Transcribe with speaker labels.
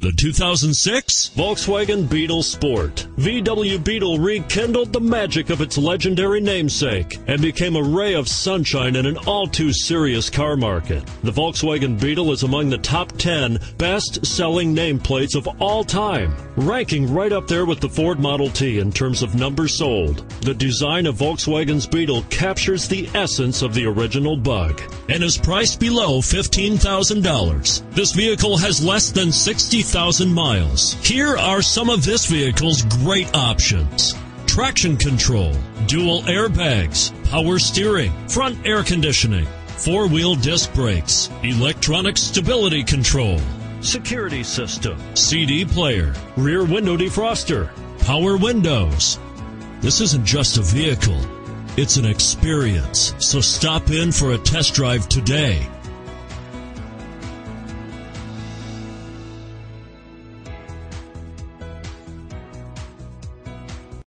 Speaker 1: The 2006 Volkswagen Beetle Sport. VW Beetle rekindled the magic of its legendary namesake and became a ray of sunshine in an all too serious car market. The Volkswagen Beetle is among the top 10 best selling nameplates of all time, ranking right up there with the Ford Model T in terms of numbers sold. The design of Volkswagen's Beetle captures the essence of the original bug and is priced below $15,000. This vehicle has less than 60,000 miles. Here are some of this vehicle's great options. Traction control, dual airbags, power steering, front air conditioning, four-wheel disc brakes, electronic stability control, security system, CD player, rear window defroster, power windows. This isn't just a vehicle, it's an experience. So stop in for a test drive today.